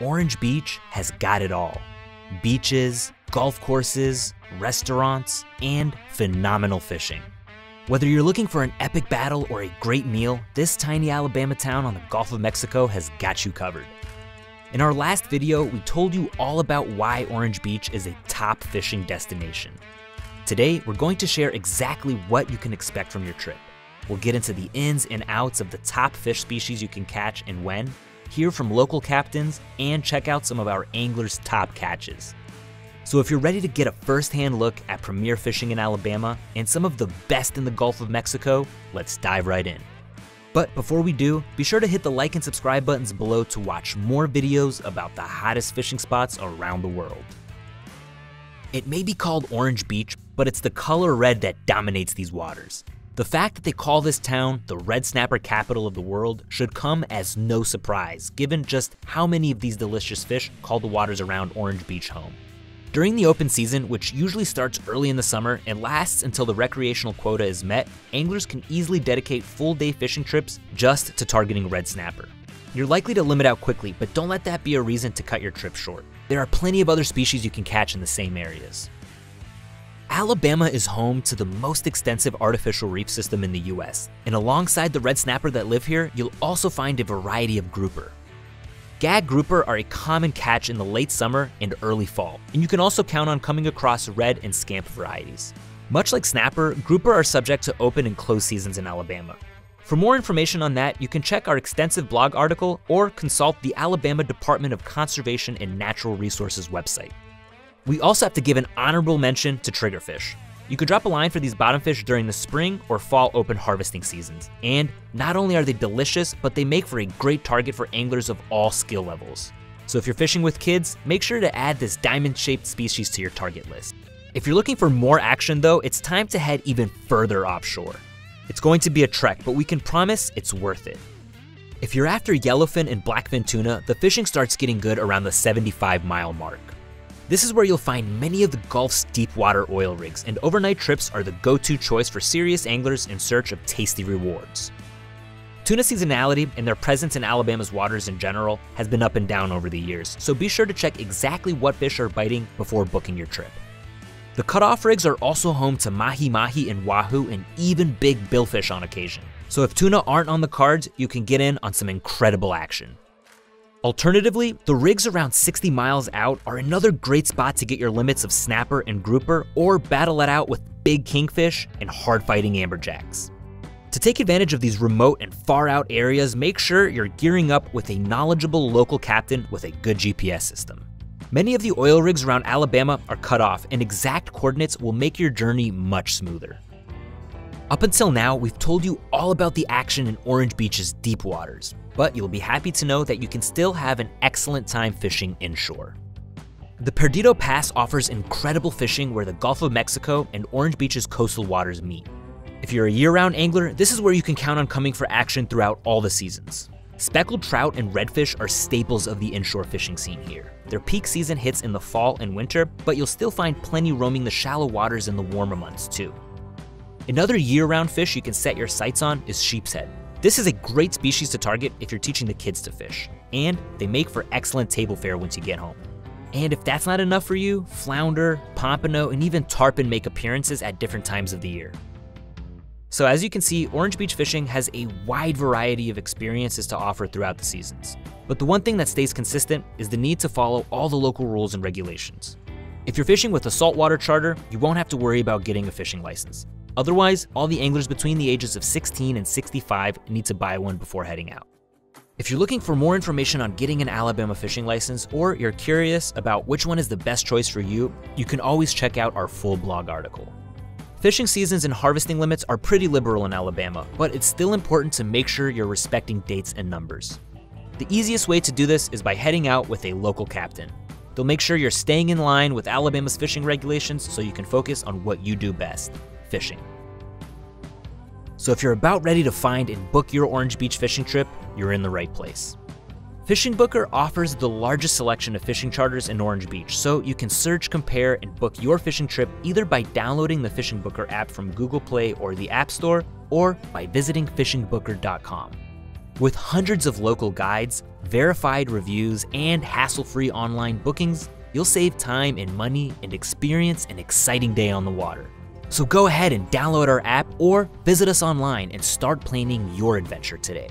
Orange Beach has got it all beaches, golf courses, restaurants, and phenomenal fishing. Whether you're looking for an epic battle or a great meal, this tiny Alabama town on the Gulf of Mexico has got you covered. In our last video, we told you all about why Orange Beach is a top fishing destination. Today, we're going to share exactly what you can expect from your trip. We'll get into the ins and outs of the top fish species you can catch and when, hear from local captains, and check out some of our anglers' top catches. So if you're ready to get a first-hand look at premier fishing in Alabama and some of the best in the Gulf of Mexico, let's dive right in. But before we do, be sure to hit the like and subscribe buttons below to watch more videos about the hottest fishing spots around the world. It may be called Orange Beach, but it's the color red that dominates these waters. The fact that they call this town the red snapper capital of the world should come as no surprise, given just how many of these delicious fish call the waters around Orange Beach home. During the open season, which usually starts early in the summer and lasts until the recreational quota is met, anglers can easily dedicate full day fishing trips just to targeting red snapper. You're likely to limit out quickly, but don't let that be a reason to cut your trip short. There are plenty of other species you can catch in the same areas. Alabama is home to the most extensive artificial reef system in the US, and alongside the red snapper that live here, you'll also find a variety of grouper. Gag grouper are a common catch in the late summer and early fall, and you can also count on coming across red and scamp varieties. Much like snapper, grouper are subject to open and close seasons in Alabama. For more information on that, you can check our extensive blog article or consult the Alabama Department of Conservation and Natural Resources website. We also have to give an honorable mention to triggerfish. You could drop a line for these bottomfish during the spring or fall open harvesting seasons. And not only are they delicious, but they make for a great target for anglers of all skill levels. So if you're fishing with kids, make sure to add this diamond-shaped species to your target list. If you're looking for more action though, it's time to head even further offshore. It's going to be a trek, but we can promise it's worth it. If you're after yellowfin and blackfin tuna, the fishing starts getting good around the 75 mile mark. This is where you'll find many of the Gulf's deep water oil rigs, and overnight trips are the go-to choice for serious anglers in search of tasty rewards. Tuna seasonality and their presence in Alabama's waters in general has been up and down over the years, so be sure to check exactly what fish are biting before booking your trip. The cutoff rigs are also home to mahi-mahi and wahoo and even big billfish on occasion. So if tuna aren't on the cards, you can get in on some incredible action. Alternatively, the rigs around 60 miles out are another great spot to get your limits of snapper and grouper or battle it out with big kingfish and hard-fighting amberjacks. To take advantage of these remote and far out areas, make sure you're gearing up with a knowledgeable local captain with a good GPS system. Many of the oil rigs around Alabama are cut off and exact coordinates will make your journey much smoother. Up until now, we've told you all about the action in Orange Beach's deep waters, but you'll be happy to know that you can still have an excellent time fishing inshore. The Perdido Pass offers incredible fishing where the Gulf of Mexico and Orange Beach's coastal waters meet. If you're a year-round angler, this is where you can count on coming for action throughout all the seasons. Speckled trout and redfish are staples of the inshore fishing scene here. Their peak season hits in the fall and winter, but you'll still find plenty roaming the shallow waters in the warmer months too. Another year-round fish you can set your sights on is sheepshead. This is a great species to target if you're teaching the kids to fish, and they make for excellent table fare once you get home. And if that's not enough for you, flounder, pompano, and even tarpon make appearances at different times of the year. So as you can see, Orange Beach fishing has a wide variety of experiences to offer throughout the seasons. But the one thing that stays consistent is the need to follow all the local rules and regulations. If you're fishing with a saltwater charter, you won't have to worry about getting a fishing license. Otherwise, all the anglers between the ages of 16 and 65 need to buy one before heading out. If you're looking for more information on getting an Alabama fishing license or you're curious about which one is the best choice for you, you can always check out our full blog article. Fishing seasons and harvesting limits are pretty liberal in Alabama, but it's still important to make sure you're respecting dates and numbers. The easiest way to do this is by heading out with a local captain. They'll make sure you're staying in line with Alabama's fishing regulations so you can focus on what you do best fishing. So if you're about ready to find and book your Orange Beach fishing trip, you're in the right place. Fishing Booker offers the largest selection of fishing charters in Orange Beach, so you can search, compare, and book your fishing trip either by downloading the Fishing Booker app from Google Play or the App Store, or by visiting fishingbooker.com. With hundreds of local guides, verified reviews, and hassle free online bookings, you'll save time and money and experience an exciting day on the water. So go ahead and download our app or visit us online and start planning your adventure today.